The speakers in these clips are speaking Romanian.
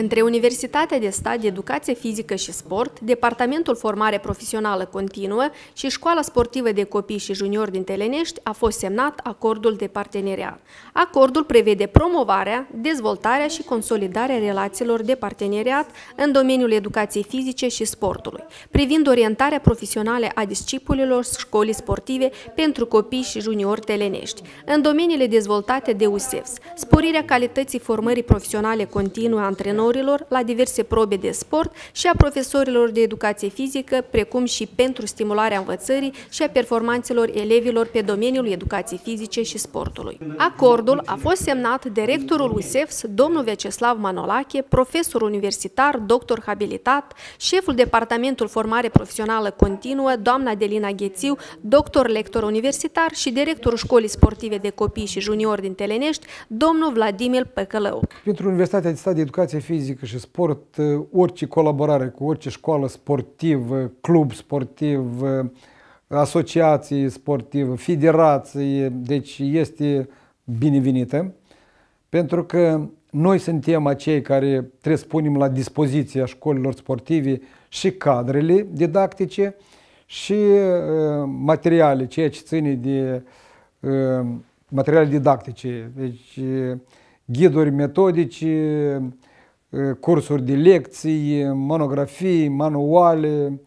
Între Universitatea de Stat de Educație Fizică și Sport, Departamentul Formare Profesională Continuă și Școala Sportivă de Copii și Juniori din Telenești a fost semnat acordul de parteneriat. Acordul prevede promovarea, dezvoltarea și consolidarea relațiilor de parteneriat în domeniul educației fizice și sportului, privind orientarea profesională a discipulilor școlii sportive pentru copii și juniori telenești, în domeniile dezvoltate de USEFS, sporirea calității formării profesionale continue a antrenorilor antrenatorilor la diverse probe de sport și a profesorilor de educație fizică, precum și pentru stimularea învățării și a performanțelor elevilor pe domeniul educației fizice și sportului. Acordul a fost semnat de rectorul USEFS, domnul Vyacheslav Manolache, profesor universitar, doctor habilitat, șeful Departamentul Formare Profesională Continuă, doamna Delina Ghețiu, doctor lector universitar și directorul Școlii Sportive de Copii și Juniori din Telenești, domnul Vladimir Păcălău. Pentru Universitatea de Stat de Educație fizică și sport, uh, orice colaborare cu orice școală sportivă, club sportiv, uh, asociație sportivă, federație, deci este binevenită, pentru că noi suntem acei care trebuie să punem la dispoziția școlilor sportive și cadrele didactice și uh, materiale, ceea ce ține de uh, materiale didactice, deci ghiduri metodice, cursuri de lecții, monografii, manuale,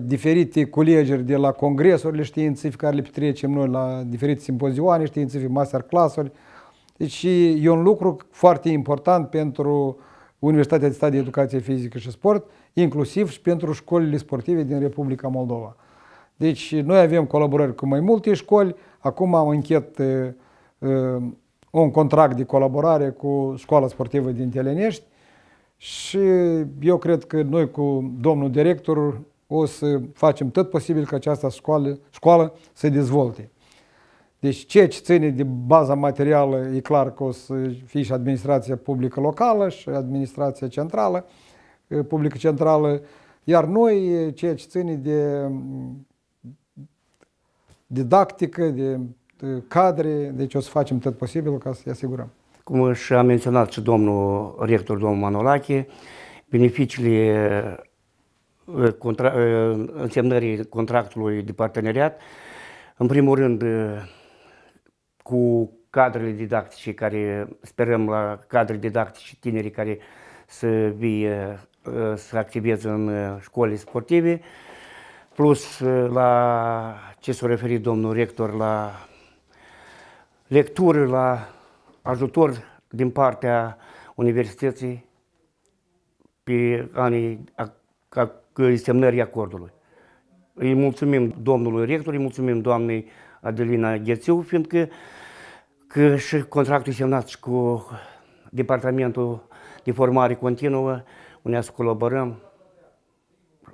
diferite culegeri de la congresurile științifice care le petrecem noi la diferite simpozioane științifice, masterclass-uri. Deci e un lucru foarte important pentru Universitatea de Stat de Educație Fizică și Sport, inclusiv și pentru școlile sportive din Republica Moldova. Deci noi avem colaborări cu mai multe școli, acum am închet un contract de colaborare cu școala sportivă din Telenești și eu cred că noi cu domnul director o să facem tot posibil ca această școală, școală să dezvolte. Deci ceea ce ține de baza materială e clar că o să fie și administrația publică locală și administrația centrală, publică centrală, iar noi ceea ce ține de didactică, de cadre, deci o să facem tot posibil ca să-i asigurăm. Cum și a menționat și domnul rector, domnul Manolache, beneficiile uh, contra, uh, însemnării contractului de parteneriat, în primul rând uh, cu cadrele didactice care sperăm la cadre didactice tinerii care să vie să activeze în școli sportive, plus la ce s-a referit domnul rector la lectură, la ajutor din partea universității pe anii semnării acordului. Îi mulțumim domnului rector, îi mulțumim doamnei Adelina Ghețiu, fiindcă că și contractul semnat și cu Departamentul de Formare Continuă, unde să colaborăm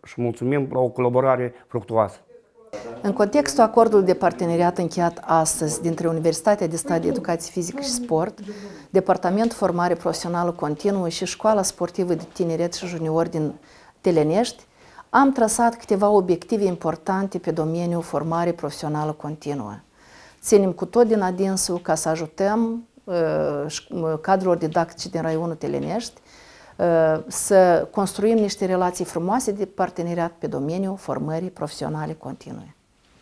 și mulțumim la o colaborare fructuoasă. În contextul acordului de parteneriat încheiat astăzi dintre Universitatea de Stat de Educație Fizică și Sport, Departamentul Formare Profesională Continuă și Școala Sportivă de Tineret și Juniori din Telenești, am trasat câteva obiective importante pe domeniul formare profesională continuă. Ținem cu tot din adinsul ca să ajutăm uh, uh cadrul didactice din raionul Telenești uh, să construim niște relații frumoase de parteneriat pe domeniul formării profesionale continue.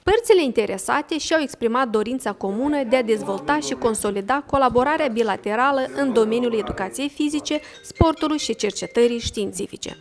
Părțile interesate și-au exprimat dorința comună de a dezvolta și consolida colaborarea bilaterală în domeniul educației fizice, sportului și cercetării științifice.